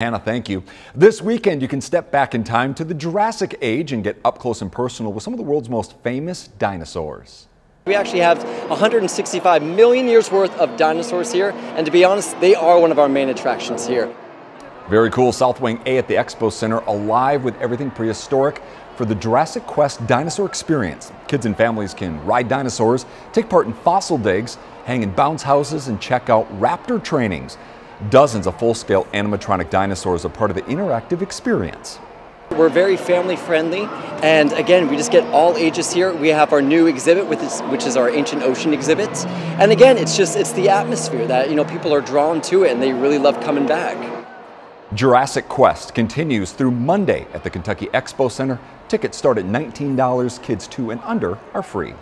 Hannah, thank you. This weekend, you can step back in time to the Jurassic Age and get up close and personal with some of the world's most famous dinosaurs. We actually have 165 million years worth of dinosaurs here, and to be honest, they are one of our main attractions here. Very cool. South Wing A at the Expo Center, alive with everything prehistoric for the Jurassic Quest Dinosaur Experience. Kids and families can ride dinosaurs, take part in fossil digs, hang in bounce houses, and check out raptor trainings. Dozens of full-scale animatronic dinosaurs are part of the interactive experience. We're very family friendly, and again, we just get all ages here. We have our new exhibit, which is our ancient ocean exhibit, and again, it's just it's the atmosphere that you know people are drawn to it, and they really love coming back. Jurassic Quest continues through Monday at the Kentucky Expo Center. Tickets start at $19. Kids two and under are free.